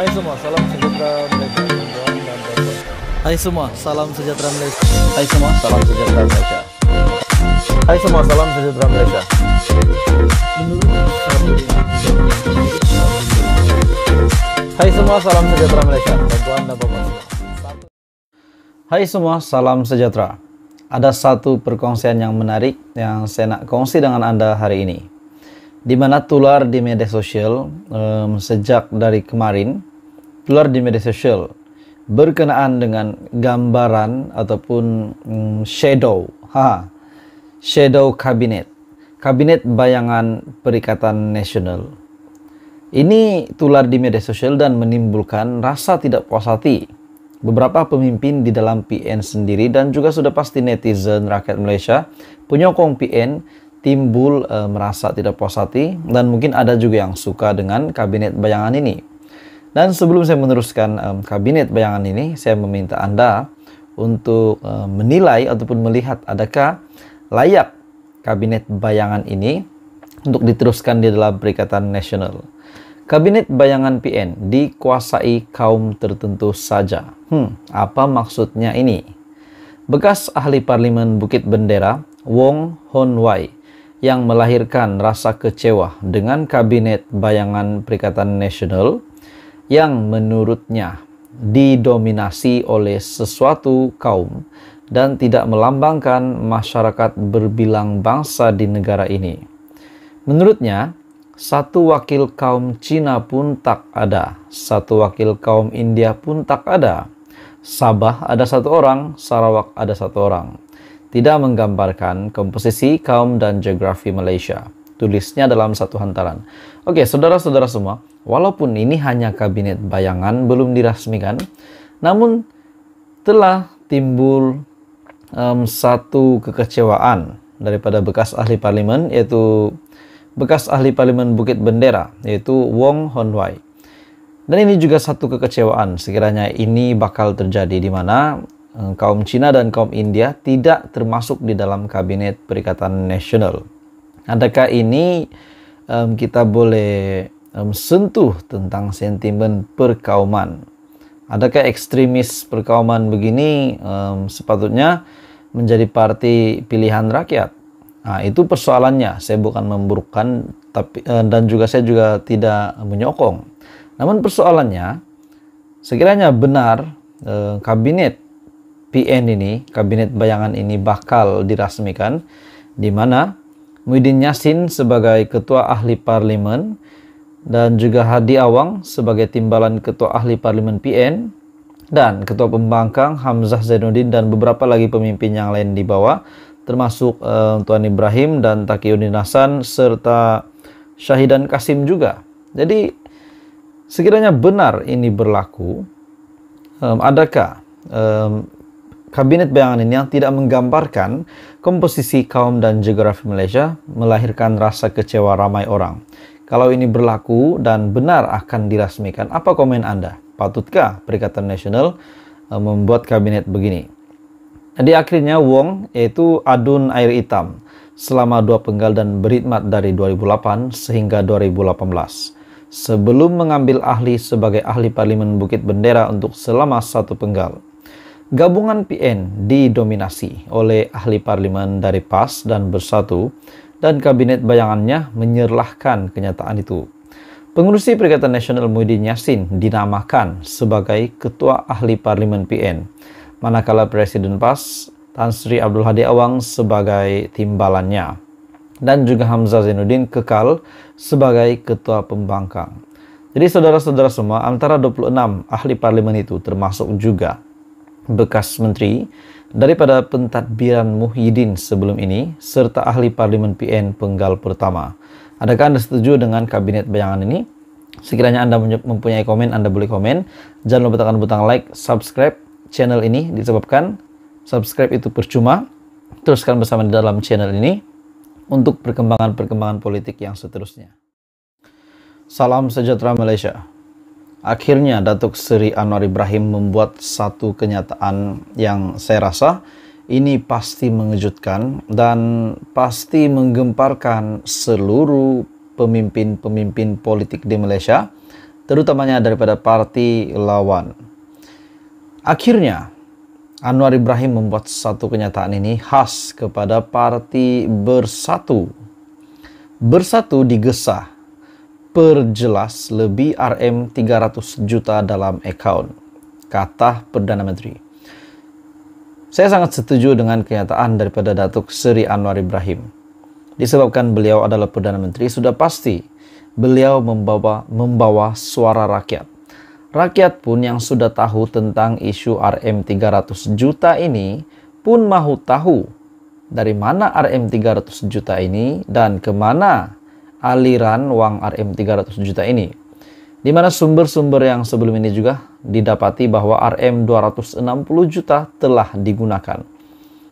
Hai semua, salam sejahtera Malaysia. Hai semua, salam sejahtera Malaysia. Hai semua, salam sejahtera Malaysia. Hai semua, salam sejahtera Malaysia. Hai semua, salam sejahtera Malaysia. Tuan dan Satu. Hai semua, salam sejahtera. Ada satu perkongsian yang menarik yang saya nak kongsi dengan Anda hari ini. Di mana tular di media sosial um, sejak dari kemarin, tular di media sosial berkenaan dengan gambaran ataupun um, shadow, ha, shadow kabinet, kabinet bayangan Perikatan Nasional. Ini tular di media sosial dan menimbulkan rasa tidak puas hati beberapa pemimpin di dalam PN sendiri dan juga sudah pasti netizen rakyat Malaysia penyokong PN timbul e, merasa tidak puas hati dan mungkin ada juga yang suka dengan kabinet bayangan ini. Dan sebelum saya meneruskan e, kabinet bayangan ini, saya meminta Anda untuk e, menilai ataupun melihat adakah layak kabinet bayangan ini untuk diteruskan di dalam Perikatan Nasional. Kabinet bayangan PN dikuasai kaum tertentu saja. Hmm, apa maksudnya ini? Bekas ahli parlimen Bukit Bendera, Wong Hon Wai, yang melahirkan rasa kecewa dengan kabinet bayangan Perikatan Nasional yang menurutnya didominasi oleh sesuatu kaum dan tidak melambangkan masyarakat berbilang bangsa di negara ini. Menurutnya, satu wakil kaum Cina pun tak ada, satu wakil kaum India pun tak ada. Sabah ada satu orang, Sarawak ada satu orang. Tidak menggambarkan komposisi kaum dan geografi Malaysia. Tulisnya dalam satu hantaran. Oke, saudara-saudara semua, walaupun ini hanya kabinet bayangan belum dirasmikan, namun telah timbul um, satu kekecewaan daripada bekas ahli parlimen yaitu bekas ahli parlimen Bukit Bendera, yaitu Wong Hon Wai. Dan ini juga satu kekecewaan sekiranya ini bakal terjadi di mana kaum Cina dan kaum India tidak termasuk di dalam kabinet Perikatan Nasional. Adakah ini um, kita boleh um, sentuh tentang sentimen perkauman? Adakah ekstremis perkauman begini um, sepatutnya menjadi parti pilihan rakyat? Nah, itu persoalannya. Saya bukan memburukkan tapi eh, dan juga saya juga tidak menyokong. Namun persoalannya sekiranya benar eh, kabinet PN ini, kabinet bayangan ini bakal dirasmikan di mana Muhyiddin Yassin sebagai ketua ahli parlimen dan juga Hadi Awang sebagai timbalan ketua ahli parlimen PN dan ketua pembangkang Hamzah Zainuddin dan beberapa lagi pemimpin yang lain di bawah termasuk uh, Tuan Ibrahim dan Taqiyuddin Hasan serta Syahidan Kasim juga. Jadi sekiranya benar ini berlaku, um, adakah um, kabinet bayangan ini yang tidak menggambarkan komposisi kaum dan geografi Malaysia melahirkan rasa kecewa ramai orang. Kalau ini berlaku dan benar akan dirasmikan, apa komen Anda? Patutkah Perikatan Nasional um, membuat kabinet begini? Di akhirnya Wong yaitu adun air hitam selama dua penggal dan berkhidmat dari 2008 sehingga 2018 sebelum mengambil ahli sebagai ahli parlimen Bukit Bendera untuk selama satu penggal. Gabungan PN didominasi oleh ahli parlimen dari PAS dan Bersatu dan kabinet bayangannya menyerlahkan kenyataan itu. Pengurusi Perikatan Nasional Muhyiddin Yassin dinamakan sebagai Ketua Ahli Parlimen PN manakala Presiden PAS Tan Sri Abdul Hadi Awang sebagai timbalannya dan juga Hamzah Zainuddin kekal sebagai ketua pembangkang. Jadi saudara-saudara semua, antara 26 ahli parlimen itu termasuk juga bekas menteri daripada pentadbiran Muhyiddin sebelum ini serta ahli parlimen PN penggal pertama. Adakah Anda setuju dengan kabinet bayangan ini? Sekiranya Anda mempunyai komen, Anda boleh komen. Jangan lupa tekan butang like, subscribe, channel ini disebabkan subscribe itu percuma. Teruskan bersama di dalam channel ini untuk perkembangan-perkembangan politik yang seterusnya. Salam sejahtera Malaysia. Akhirnya Datuk Seri Anwar Ibrahim membuat satu kenyataan yang saya rasa ini pasti mengejutkan dan pasti menggemparkan seluruh pemimpin-pemimpin politik di Malaysia terutamanya daripada parti lawan. Akhirnya, Anwar Ibrahim membuat satu kenyataan ini khas kepada parti bersatu. Bersatu digesa, perjelas lebih RM 300 juta dalam account, kata Perdana Menteri. Saya sangat setuju dengan kenyataan daripada Datuk Seri Anwar Ibrahim. Disebabkan beliau adalah Perdana Menteri, sudah pasti beliau membawa, membawa suara rakyat. Rakyat pun yang sudah tahu tentang isu RM 300 juta ini pun mahu tahu dari mana RM 300 juta ini dan ke mana aliran uang RM 300 juta ini di mana sumber-sumber yang sebelum ini juga didapati bahwa RM 260 juta telah digunakan.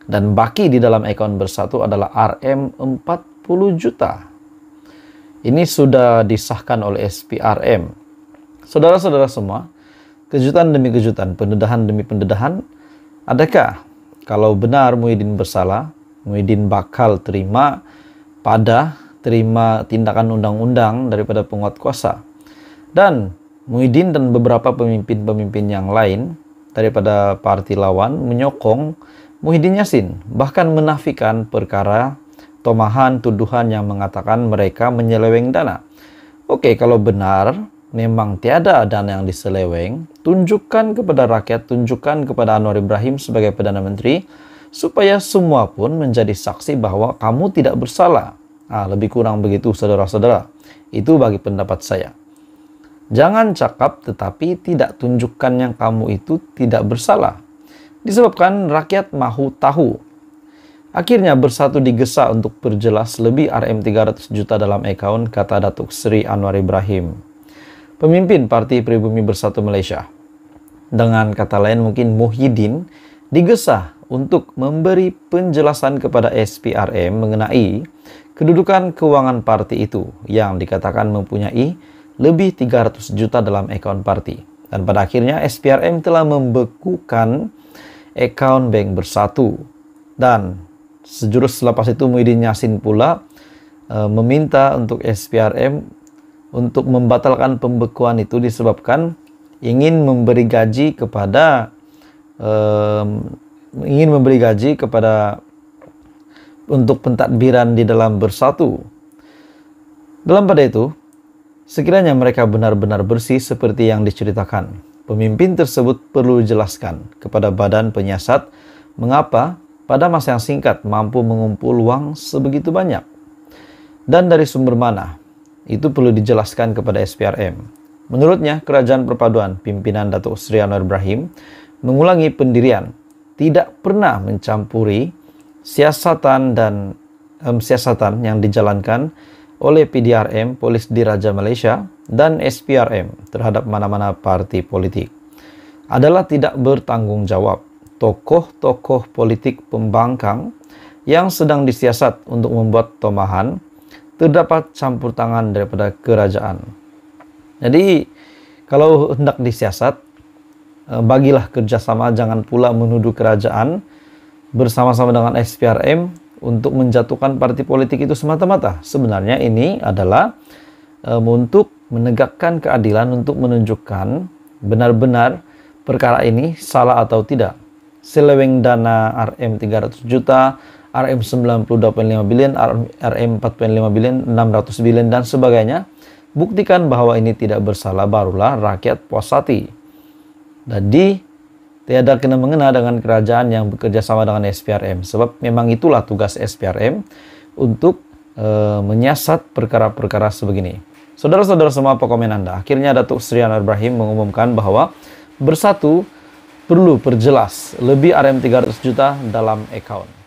Dan baki di dalam akun bersatu adalah RM 40 juta. Ini sudah disahkan oleh SPRM. Saudara-saudara semua, kejutan demi kejutan, pendedahan demi pendedahan, adakah kalau benar Muhyiddin bersalah, Muhyiddin bakal terima pada terima tindakan undang-undang daripada penguat kuasa dan Muhyiddin dan beberapa pemimpin-pemimpin yang lain daripada parti lawan menyokong Muhyiddin Yassin, bahkan menafikan perkara tomahan tuduhan yang mengatakan mereka menyeleweng dana. Oke, kalau benar memang tiada dana yang diseleweng, tunjukkan kepada rakyat, tunjukkan kepada Anwar Ibrahim sebagai Perdana Menteri, supaya semua pun menjadi saksi bahwa kamu tidak bersalah. Ah, lebih kurang begitu saudara-saudara. Itu bagi pendapat saya. Jangan cakap tetapi tidak tunjukkan yang kamu itu tidak bersalah. Disebabkan rakyat mahu tahu. Akhirnya bersatu digesa untuk perjelas lebih RM 300 juta dalam akaun kata Datuk Seri Anwar Ibrahim. Pemimpin Parti Pribumi Bersatu Malaysia. Dengan kata lain mungkin Muhyiddin digesa untuk memberi penjelasan kepada SPRM mengenai kedudukan keuangan parti itu yang dikatakan mempunyai lebih 300 juta dalam account party. Dan pada akhirnya SPRM telah membekukan account bank bersatu. Dan sejurus selepas itu Muhyiddin Yassin pula e, meminta untuk SPRM untuk membatalkan pembekuan itu disebabkan ingin memberi gaji kepada e, ingin memberi gaji kepada untuk pentadbiran di dalam bersatu. Dalam pada itu, Sekiranya mereka benar-benar bersih seperti yang diceritakan, pemimpin tersebut perlu dijelaskan kepada badan penyiasat mengapa pada masa yang singkat mampu mengumpul uang sebegitu banyak. Dan dari sumber mana? Itu perlu dijelaskan kepada SPRM. Menurutnya, kerajaan perpaduan pimpinan Datuk Sri Anwar Ibrahim mengulangi pendirian, tidak pernah mencampuri siasatan dan um, siasatan yang dijalankan oleh PDRM, Polis Diraja Malaysia, dan SPRM terhadap mana-mana parti politik adalah tidak bertanggung jawab tokoh-tokoh politik pembangkang yang sedang disiasat untuk membuat tomahan terdapat campur tangan daripada kerajaan. Jadi, kalau hendak disiasat, eh, bagilah kerjasama, jangan pula menuduh kerajaan bersama-sama dengan SPRM untuk menjatuhkan partai politik itu semata-mata. Sebenarnya ini adalah e, untuk menegakkan keadilan untuk menunjukkan benar-benar perkara ini salah atau tidak. Seleweng dana RM 300 juta, RM 98,5 bilion, RM 4,5 bilion, 600 bilion dan sebagainya. Buktikan bahwa ini tidak bersalah barulah rakyat puas hati. Jadi tiada kena mengena dengan kerajaan yang bekerja sama dengan SPRM sebab memang itulah tugas SPRM untuk e, menyiasat perkara-perkara sebegini. Saudara-saudara semua apa komen Anda? Akhirnya Datuk Sri Anwar Ibrahim mengumumkan bahwa bersatu perlu perjelas lebih RM 300 juta dalam account.